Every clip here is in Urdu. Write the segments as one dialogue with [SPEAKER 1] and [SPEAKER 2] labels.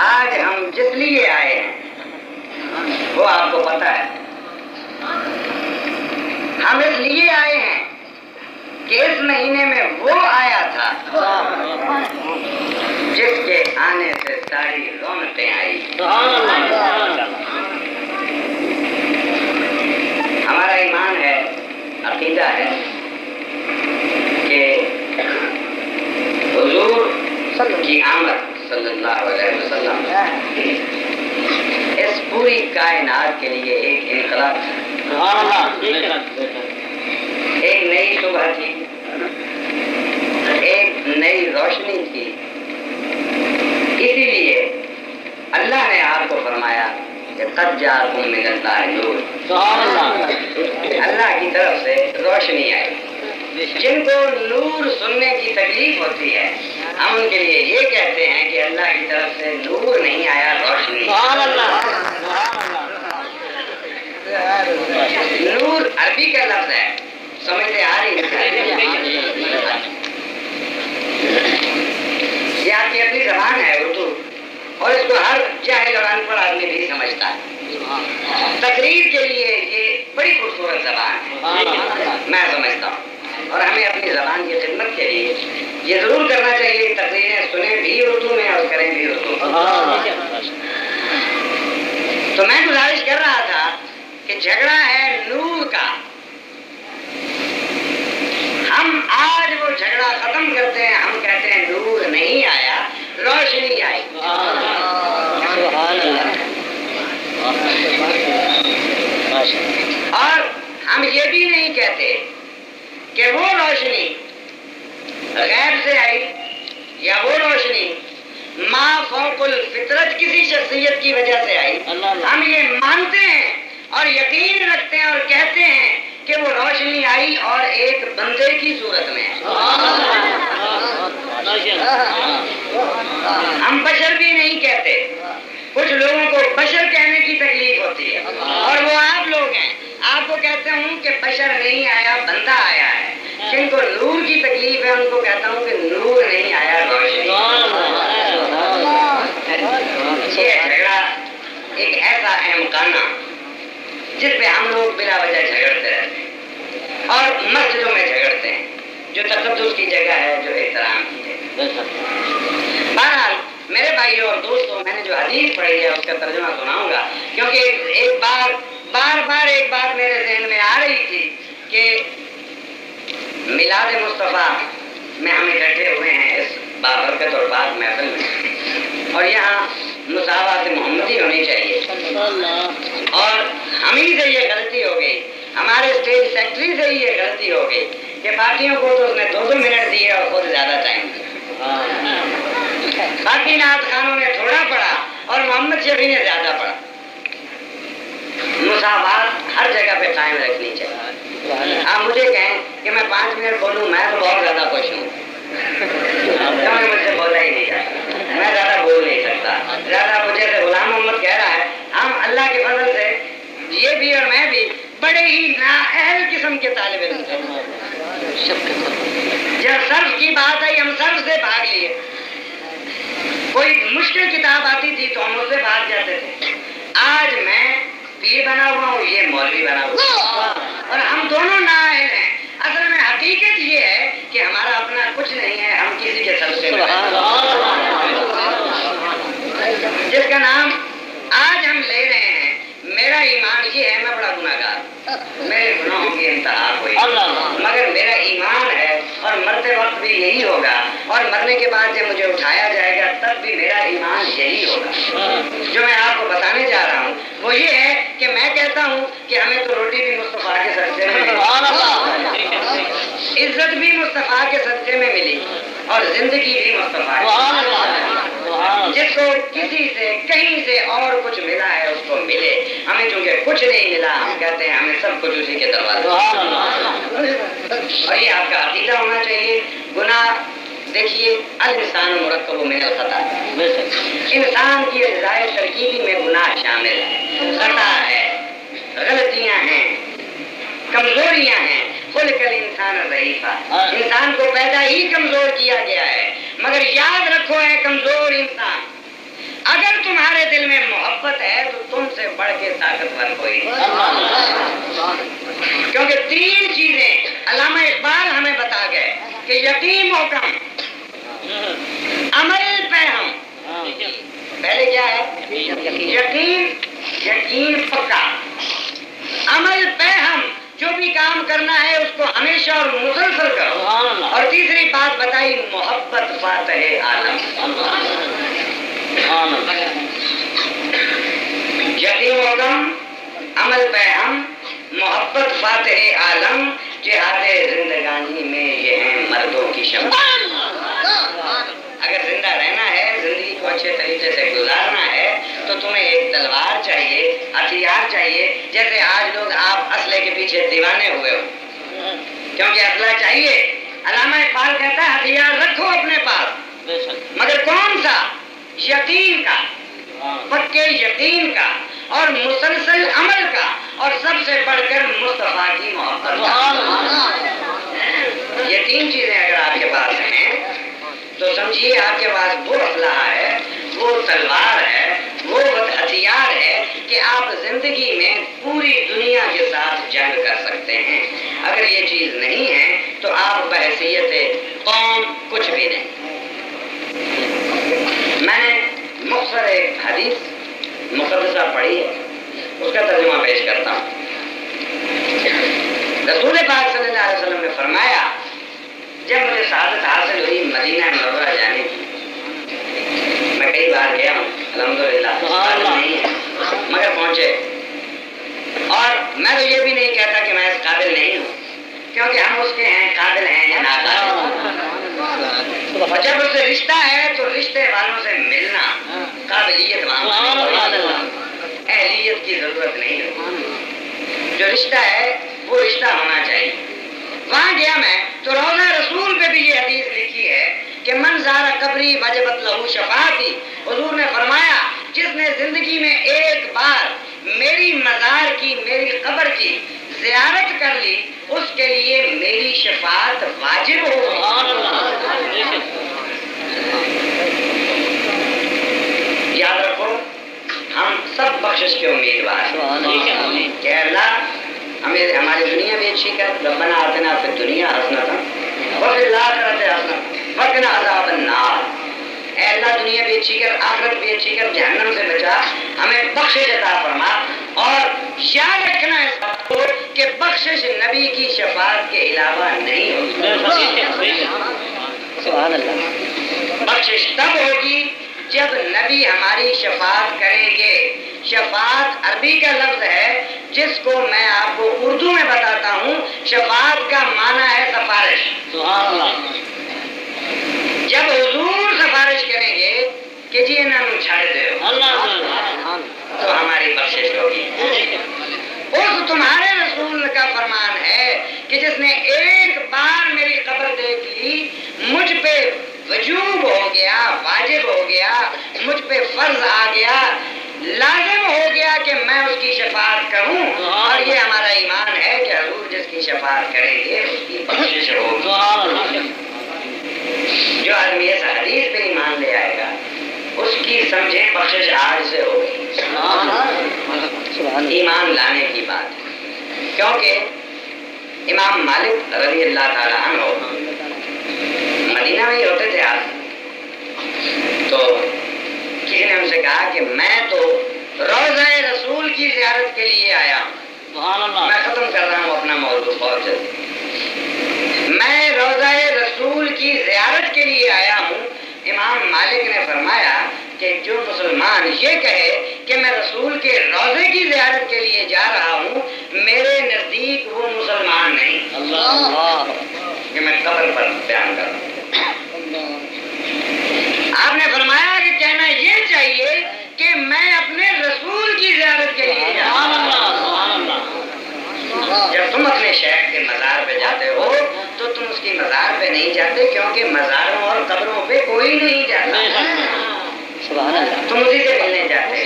[SPEAKER 1] آج ہم جس لیے آئے ہیں، وہ آپ کو پتا ہے۔ ہم اس لیے آئے ہیں کہ اس مہینے میں وہ آیا تھا جس کے آنے سے ساری رونقیں آئی۔ ہمارا ایمان ہے، عقیدہ ہے کہ حضور کی آمد صلی اللہ علیہ وسلم. اس پوری کائنات کے لیے ایک انقلاب ایک نئی صبح تھی. ایک نئی روشنی تھی. اسی لیے اللہ نے آپ کو فرمایا کہ قد جاءکم من اللہ. نور اللہ کی طرف سے روشنی آئی. جن کو نور سننے کی تکلیف ہوتی ہے ہم ان کے لیے یہ کہتے ہیں کہ اللہ کی طرف سے نور نہیں آیا روشنی۔ نور عربی کا لفظ ہے۔ سمجھتے آ رہی ہے؟ یہ آپ کی اپنی زبان ہے اردو اور اس کو ہر چاہے زبان پر آدمی بھی سمجھتا۔ ہے تقریر کے لیے یہ بڑی خوبصورت زبان ہے۔ میں سمجھتا ہوں۔ اور ہمیں اپنی زبان کی خدمت کے لیے یہ ضرور کرنا چاہیے تقریریں سنیں بھی اردو میں اور کریں بھی اردو۔ تو میں گزارش کر رہا تھا کہ جھگڑا ہے نور کا۔ ہم آج وہ جھگڑا ختم کرتے ہیں ہم کہتے ہیں نور نہیں آیا روشنی آئی۔ اور ہم یہ بھی نہیں کہتے کہ وہ روشنی غیب سے آئی یا وہ روشنی ما فوق الفطرت کسی شخصیت کی وجہ سے آئی۔ ہم یہ مانتے ہیں اور یقین رکھتے ہیں اور کہتے ہیں کہ وہ روشنی آئی اور ایک بندے کی صورت میں ہم بشر بھی نہیں کہتے۔ کچھ لوگوں کو بشر کہنے کی تکلیف ہوتی ہے اور وہ آپ لوگ ہیں۔ آپ کو کہتے ہوں کہ بشر نہیں آیا بندہ آیا ہے۔ جن کو نور کی تکلیف ہے ان کو کہتا ہوں کہ نور نہیں آیا روشنی یہ جھگڑا ایک ایسا اہم کانا جس پہ ہم لوگ بلا وجہ جھگڑتے رہتے ہیں اور مسجدوں میں جھگڑتے ہیں جو تقدس کی جگہ ہے جو احترام کی جگہ بہرحال میرے بھائیوں اور دوستوں میں نے جو حدیث پڑھی ہے اس کا ترجمہ سناؤں گا کیونکہ ایک بار بار بار ایک بات میرے ذہن میں آ رہی تھی کہ میلاد مصطفیٰ۔ میں ہم اکٹھے ہوئے ہیں اس بابرکت اور بات محفل میں۔ اور یہاں مساوات محمدی ہونی چاہیے۔ اور ہم ہی سے یہ غلطی ہو گئی۔ ہمارے اسٹیج سیکٹری سے ہی یہ غلطی ہو گئی کہ پارٹیوں کو تو اس نے دو دو منٹ دیے اور خود زیادہ ٹائم دیا۔ باقی نعت خانوں نے تھوڑا پڑھا اور محمد شفیع نے زیادہ پڑھا۔ مساوات ہر جگہ پہ قائم رکھنی چاہیے۔ آپ مجھے کہیں کہ میں پانچ منٹ بولوں میں تو بہت زیادہ خوش ہوں مجھ سے بولا ہی نہیں جاتا میں زیادہ بول نہیں سکتا زیادہ مجھے غلام محمد کہہ رہا ہے ہم اللہ کے فضل سے یہ بھی اور میں بھی بڑے ہی نااہل قسم کے طالب علم تھے جب صرف کی بات آئی ہم صرف سے بھاگ لیے کوئی مشکل کتاب آتی تھی تو ہم اس سے بھاگ جاتے تھے آج میں پیر بنا ہوا ہوں یہ مولوی بنا ہوا اور ہم دونوں نااہل ہیں۔ اصل میں حقیقت یہ ہے کہ ہمارا اپنا کچھ نہیں ہے ہم کسی کے سب سے جس کا نام آج ہم لے رہے ہیں میرا ایمان یہ ہے میں بڑا گناہ گار میرے گناہوں کی انتہا کوئی مگر میرا ایمان ہے اور مرتے وقت بھی یہی ہوگا۔ اور مرنے کے بعد جب مجھے اٹھایا جائے گا تب بھی میرا ایمان یہی ہوگا۔ جو میں آپ کو بتانے جا رہا ہوں وہ یہ ہے کہ میں کہتا ہوں کہ ہمیں تو روٹی بھی مصطفیٰ کے صدقے میں ملی عزت بھی مصطفیٰ کے صدقے میں ملی اور زندگی بھی مصطفیٰ جس کو کسی سے کہیں سے اور کچھ ملا ہے اس کو ملے۔ ہمیں چونکہ کچھ نہیں ملا ہم کہتے ہیں ہمیں سب کچھ اسی کے دروازے۔ اور یہ آپ کا عقیدہ ہونا چاہیے۔ گناہ دیکھیے الانسان مرکب میں الخطا انسان کی اجزائے ترکیبی میں گناہ شامل ہے۔ خطا ہے غلطیاں ہیں کمزوریاں ہیں۔ کل کل انسان ضعیفہ۔ انسان کو پیدا ہی کمزور کیا گیا ہے۔ مگر یاد رکھو ہے کمزور انسان اگر تمہارے دل میں محبت ہے تو تم سے بڑھ کے طاقتور کوئی کیونکہ تین چیزیں علامہ اقبال ہمیں بتا گئے کہ یقین محکم عمل پہ ہم۔ پہلے کیا ہے؟ یقین یقین پکا۔ عمل پہ بھی کام کرنا ہے اس کو ہمیشہ اور مسلسل کرو۔ اور تیسری بات بتائی محبت فاتح عالم۔ یقین محکم عمل پہ ہم محبت فاتح عالم۔ جہاد زندگانی میں یہ ہیں مردوں کی شمال اگر زندہ رہنا ہے زندگی کو اچھے طریقے سے گزارنا ہے تو تمہیں ایک تلوار چاہیے ہتھیار چاہیے جیسے آج لوگ آپ اسلحے کے پیچھے دیوانے ہوئے ہو کیونکہ اسلحہ چاہیے۔ علامہ اقبال کہتا ہے ہتھیار رکھو اپنے پاس۔ مگر کون سا؟ یقین کا۔ پکے یقین کا اور مسلسل عمل کا۔ اور سب سے بڑھ کر مصطفیٰ کی محبت یہ تین چیزیں اگر آپ کے پاس ہیں تو سمجھیے آپ کے پاس وہ اسلحہ ہے وہ تلوار ہے وہ ہتھیار ہے کہ آپ زندگی میں پوری دنیا کے ساتھ جنگ کر سکتے ہیں۔ اگر یہ چیز نہیں ہے تو آپ بحثیت قوم کچھ بھی نہیں۔ میں نے مختصر ایک حدیث مقدسہ پڑھی ہے۔ اس کا ترجمہ پیش کرتا ہوں۔ رسول پاک صلی اللہ علیہ وسلم نے فرمایا، جب مجھے سعادت حاصل ہوئی مدینہ منورہ جانے کی کئی بار گیا ہوں۔ الحمدللہ۔ نہیں ہے۔ مگر پہنچے۔ اور میں تو یہ بھی نہیں کہتا کہ میں اس قابل نہیں ہوں۔ کیونکہ ہم اس کے ہیں قابل ہیں یا ناقابل جب اس سے رشتہ ہے تو رشتے والوں سے ملنا قابلیت اہلیت کی ضرورت نہیں ہے جو رشتہ ہے وہ رشتہ ہونا چاہیے۔ وہاں گیا میں تو روزہ رسول پہ بھی یہ حدیث لکھی۔ کہ من زارا قبری وجبت لہو شفاعتی۔ حضور نے فرمایا جس نے زندگی میں ایک بار میری مزار کی میری قبر کی زیارت کر لی اس کے لیے میری شفاعت واجب ہو یاد رکھو ہم سب بخشش کے امیدوار کہ اللہ ہمیں ہماری دنیا بھی اچھی کر ربنا آتنا پھر دنیا ہنسنا تھا وفی اللہ کرتے ہنسنا وقنا عذاب النار۔ اے اللہ، دنیا بھی اچھی کر آخرت بھی اچھی کر جہنم سے بچا۔ ہمیں بخشش عطا فرما۔ اور یاد رکھنا ہے سب کو کہ بخشش نبی کی شفاعت کے علاوہ نہیں ہوگی
[SPEAKER 2] سبحان اللہ۔
[SPEAKER 1] بخشش تب ہوگی جب نبی ہماری شفاعت کریں گے۔ شفاعت عربی کا لفظ ہے، جس کو میں آپ کو اردو میں بتاتا ہوں۔ شفاعت کا معنی ہے سفارش۔
[SPEAKER 2] سبحان اللہ۔
[SPEAKER 1] جب حضور سفارش کریں گے کہ جی انہوں نے چھڑ دے
[SPEAKER 2] اللہ
[SPEAKER 1] تو ہماری بخشش ہوگی۔ اس تمہارے رسول کا فرمان ہے کہ جس نے ایک بار میری قبر دیکھ لی مجھ پہ وجوب ہو گیا واجب ہو گیا مجھ پہ فرض آ گیا لازم ہو گیا کہ میں اس کی شفاعت کروں۔ اور یہ ہمارا ایمان ہے کہ حضور جس کی شفاعت کریں گے اس کی بخشش ہوگی۔ جو آدمی اس حدیث پہ ایمان لے آئے گا اس کی سمجھے بخشش آج سے
[SPEAKER 2] سبحان اللہ۔
[SPEAKER 1] ایمان لانے کی بات۔ کیونکہ امام مالک رضی اللہ تعالیٰ عنہ مدینہ میں ہی ہوتے تھے آج تو کسی نے ان سے کہا کہ میں تو روزہ رسول کی زیارت کے لیے آیا ہوں۔ میں ختم کر رہا ہوں اپنا موضوع۔ بہت جلدی میں روزہ رسول کی زیارت کے لیے آیا ہوں۔ امام مالک نے فرمایا کہ جو مسلمان یہ کہے کہ میں رسول کے روزے کی زیارت کے لیے جا رہا ہوں میرے نزدیک وہ مسلمان نہیں۔
[SPEAKER 2] اللہ۔
[SPEAKER 1] کہ میں قبر پر بیان کر رہا ہوں۔ آپ نے فرمایا کہ کہنا یہ چاہیے کہ میں اپنے رسول کی زیارت کے لیے جا رہا
[SPEAKER 2] سبحان
[SPEAKER 1] ہوں
[SPEAKER 2] اللہ سبحان اللہ
[SPEAKER 1] جب تم اپنے شیخ کے مزار پہ جاتے ہو تو تم اس کی مزار پہ نہیں کیونکہ مزاروں اور قبروں پہ کوئی نہیں جاتا۔ تم اسی سے ملنے جاتے۔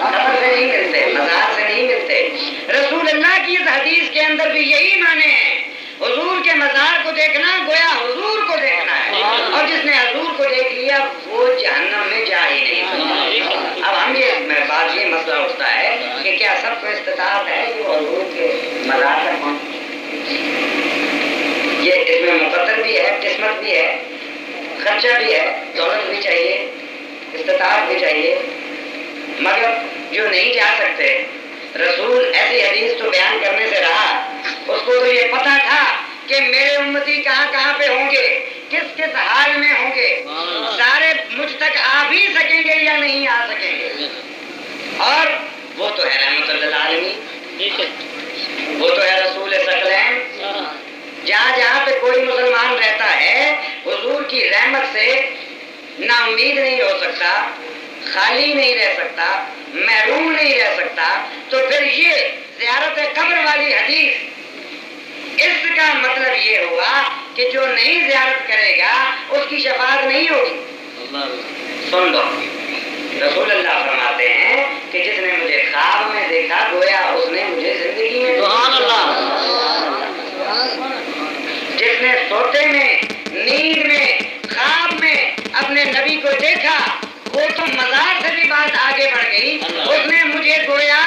[SPEAKER 1] قبر سے نہیں ملتے مزار سے نہیں ملتے۔ رسول اللہ کی اس حدیث کے اندر بھی یہی معنی ہے۔ حضور کے مزار کو دیکھنا گویا حضور کو دیکھنا ہے۔ اور جس نے حضور کو دیکھ لیا وہ جہنم میں جا ہی نہیں اب ہم مسئلہ اٹھتا ہے کہ کیا سب کو استطاعت ہے کہ حضور کے مزار تک پہنچے یہ اس میں مقدر بھی بھی ہے، خرچہ بھی ہے، دولت بھی چاہیے، استطاعت بھی چاہیے۔ مگر جو نہیں جا سکتے، رسول ایسی حدیث تو بیان کرنے سے رہا، اس کو تو یہ پتا تھا کہ میرے امتی کہاں کہاں پہ ہوں گے، کس کس حال میں ہوں گے، سارے مجھ تک آ بھی سکیں گے یا نہیں آ سکیں گے۔ اور وہ تو ہے رحمت اللہ عالمی وہ تو ہے رسول سکلین جہاں جہاں پہ کوئی مسلمان رہتا ہے حضور کی رحمت سے نا امید نہیں ہو سکتا خالی نہیں رہ سکتا محروم نہیں رہ سکتا۔ تو پھر یہ زیارت قبر والی حدیث اس کا مطلب یہ ہوا کہ جو نہیں زیارت کرے گا اس کی شفاعت نہیں ہوگی۔ سن لو۔ رسول اللہ فرماتے ہیں کہ جس نے مجھے خواب میں دیکھا گویا اس نے مجھے زندگی میں جس نے سوتے میں نیند میں خواب میں اپنے نبی کو دیکھا وہ تو مزار سے بھی بات آگے بڑھ گئی اس نے مجھے گویا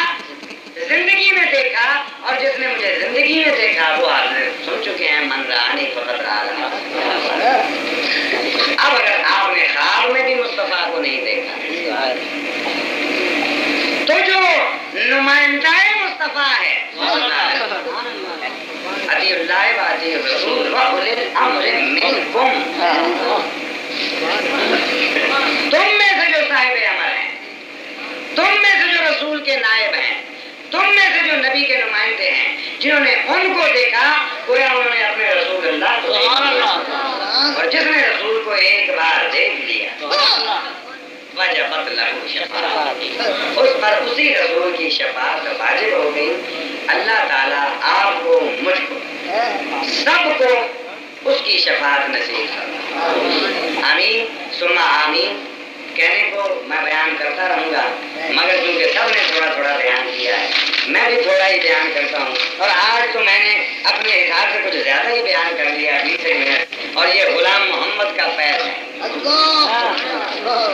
[SPEAKER 1] زندگی میں دیکھا اور جس نے مجھے زندگی میں دیکھا وہ حاضر سن چکے ہیں من رہا نہیں فقط رہا اب اگر آپ نے خواب میں بھی مصطفیٰ کو نہیں دیکھا، تو جو نمائندہ مصطفیٰ ہے عطی اللہ و عطی الرسول و اولی الامر منکم۔ تم میں سے جو صاحب عمل ہیں، تم میں سے جو رسول کے نائب ہیں تم میں سے جو نبی کے نمائندے ہیں جنہوں نے ان کو دیکھا گویا انہوں نے اپنے رسول اللہ کو دیکھا اور جس نے رسول کو ایک بار دیکھ لیا اس پر اسی رسول کی شفاعت واجب ہو گئی۔ اللہ تعالیٰ آپ کو مجھ کو سب کو اس کی شفاعت نصیب کرنا آمین۔ سما آمین۔ کہنے کو میں بیان کرتا رہوں گا مگر کیونکہ سب نے تھوڑا تھوڑا بیان کیا ہے میں بھی تھوڑا ہی بیان کرتا ہوں اور آج تو میں نے اپنے حساب سے کچھ زیادہ ہی بیان کر لیا بیس منٹ اور یہ غلام محمد کا فیض ہے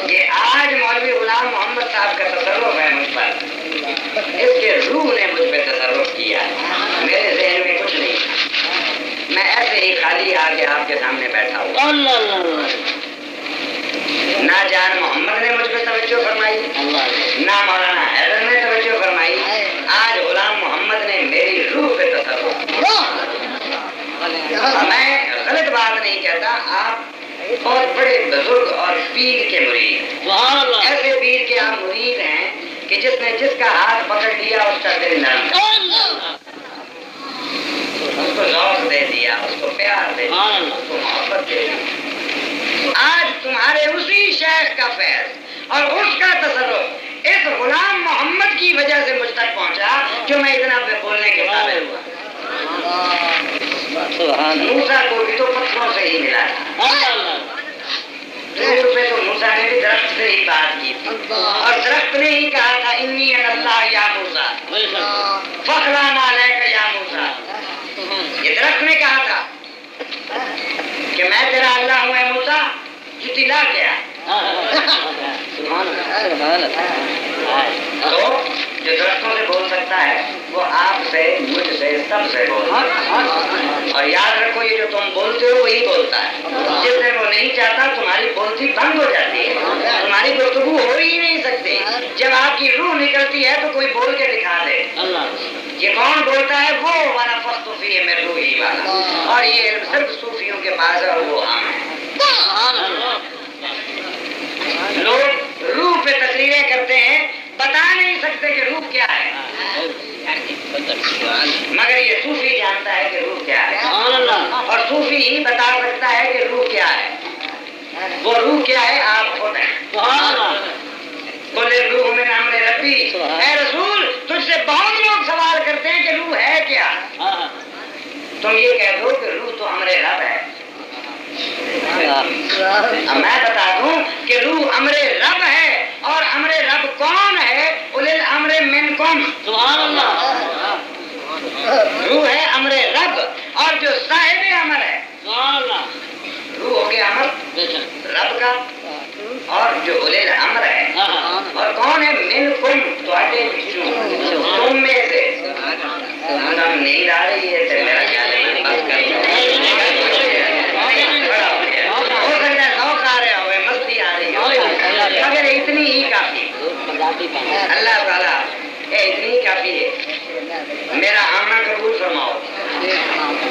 [SPEAKER 1] یہ آج مولوی غلام محمد صاحب کا تصرف ہے مجھ پر اس کے روح نے مجھ پہ تصرف کیا ہے میرے ذہن میں کچھ نہیں میں ایسے ہی خالی آ کے آپ کے سامنے بیٹھا ہوں نہ جان محمد نے مجھ پہ توجہ فرمائی نہ مولانا حیدر نے توجہ فرمائی آج غلام محمد نے میری روح پہ تصرف میں غلط بات نہیں کہتا آپ بہت بڑے بزرگ اور پیر کے مرید ایسے پیر کے آپ مرید ہیں کہ جس نے جس کا ہاتھ پکڑ لیا اس کا دل نرم اس کو ذوق دے دیا اس کو پیار دے دیا اس کو محبت دے دی آج تمہارے اسی شیخ کا فیض اور اس کا تصرف۔ اس غلام محمد کی وجہ سے مجھ تک پہنچا جو میں اتنا بے بولنے کے قابل ہوا۔ موسا کو بھی تو پتھروں سے ہی ملا تھا۔ دور پہ تو موسا نے بھی درخت سے ہی بات کی تھی۔ اور درخت نے ہی کہا تھا انی اللہ یا موسا فخرا مالا کا یا موسا یہ درخت نے کہا تھا کہ میں تیرا اللہ ہوں اے موسا جتلا کیا تو جو درختوں سے بول سکتا ہے وہ آپ سے مجھ سے سب سے بولتا ہے اور یاد رکھو یہ جو تم بولتے ہو وہی بولتا ہے جس دن وہ نہیں چاہتا تمہاری بولتی بند ہو جاتی ہے تمہاری گفتگو ہو ہی نہیں سکتی جب آپ کی روح نکلتی ہے تو کوئی بول کے دکھا دے یہ کون بولتا ہے وہ والا فخصوفی ہے میرے روحی والا اور یہ صرف صوفیوں کے پاس ہے اور وہ عام ہے لوگ روح پہ تقریریں کرتے ہیں بتا نہیں سکتے کہ روح کیا ہے۔ مگر یہ صوفی جانتا ہے کہ روح کیا ہے۔ اور صوفی ہی بتا سکتا ہے کہ روح کیا ہے۔ وہ روح کیا ہے؟ آپ خود ہیں بولے روح میں نام ربی۔ اے رسول تجھ سے بہت لوگ سوال کرتے ہیں کہ روح ہے کیا؟ تم یہ کہہ دو کہ روح تو ہمارے رب ہے۔ میں بتا دوں کہ روح امرے رب ہے اور امرے رب کون ہے؟ الیل امرے من کون؟ سبحان اللہ۔ روح ہے امرے رب اور جو صاحب امر ہے۔ سبحان اللہ۔ روح ہو گیا امر۔ رب کا۔ اور جو الیل امر ہے۔ اور کون ہے؟ من کم تو آتے تم میں سے۔ نہیں آ رہی ہے میرا خیال ہے بس کر کافی اللہ تعالیٰ اے اتنی کافی ہے میرا آمنا قبول فرماؤ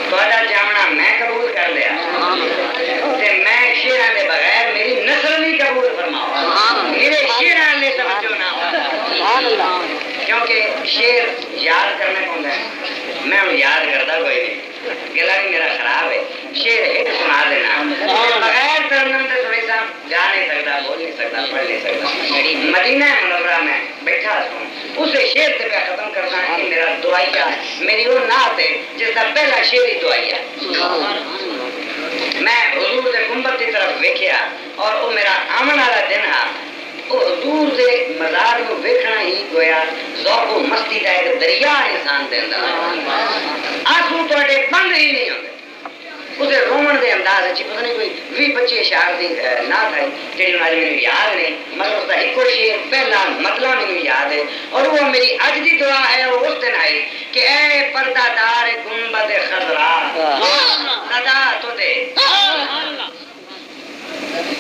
[SPEAKER 1] تھوڑا جامنا میں قبول کر لیا تے میں شیراں دے بغیر میری نسل نہیں قبول فرماؤ میرے شیراں نے توجہ نہ ہو کیونکہ شیر یاد کرنے کو ہے میں ہوں یاد کرتا کوئی نہیں گلا بھی میرا خراب ہے شیر ایک سنا دینا بغیر جا نہیں سکتا بول نہیں سکتا پڑھ نہیں سکتا مدینہ منورہ میں بیٹھا سوں اسے شیر سے ختم کرنا ہے میرا دعائیا میری وہ نعت ہے جس کا پہلا شیر ہی دعائیا میں حضور دے گنبد کی طرف ویکھیا اور وہ میرا آمن والا دن ہا وہ حضور دے مزار کو ویکھنا ہی گویا ذوق و مستی دا ایک دریا انسان دے آنسو تواڈے بند ہی نہیں ہوندے اسے رومن دے انداز اچھی پتہ نہیں کوئی وی پچی اشعار دی نہ تھائی جڑی انہاں مینوں یاد نہیں مگر اس دا ایکو شعر پہلا مطلب مینوں یاد ہے اور وہ میری اج دی دعا ہے وہ اس دن آئی کہ اے پردہ دار گنبد خضرا صدا تو دے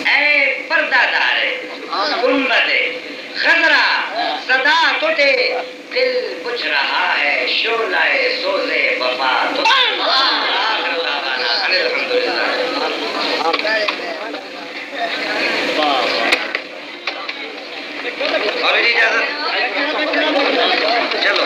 [SPEAKER 1] اے پردہ دار گنبد خضرا صدا تو دے دل بجھ رہا ہے شعلہ سوزے وفا تو آخر دعوانا ان الحمدللہ اور اجازت چلو